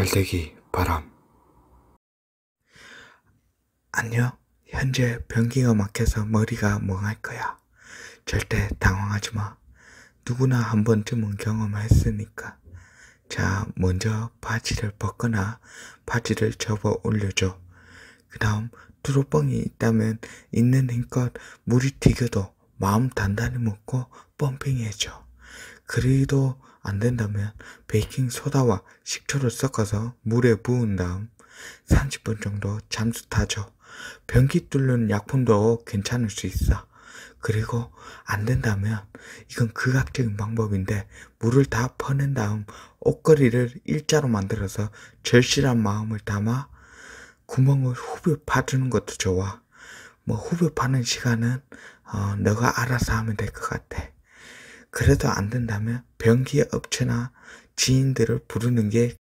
잘되기 바람. 안녕. 현재 변기가 막혀서 머리가 멍할 거야. 절대 당황하지 마. 누구나 한 번쯤은 경험했으니까. 자, 먼저 바지를 벗거나 바지를 접어 올려줘. 그 다음 두루뻥이 있다면 있는 힘껏 물이 튀겨도 마음 단단히 먹고 펌핑해줘. 그래도 안 된다면 베이킹 소다와 식초를 섞어서 물에 부은 다음 30분 정도 잠수 타줘. 변기 뚫는 약품도 괜찮을 수 있어. 그리고 안 된다면 이건 극악적인 방법인데 물을 다 퍼낸 다음 옷걸이를 일자로 만들어서 절실한 마음을 담아 구멍을 후벼 파주는 것도 좋아. 뭐 후벼 파는 시간은 어, 너가 알아서 하면 될 것 같아. 그래도 안 된다면 변기 업체나 지인들을 부르는 게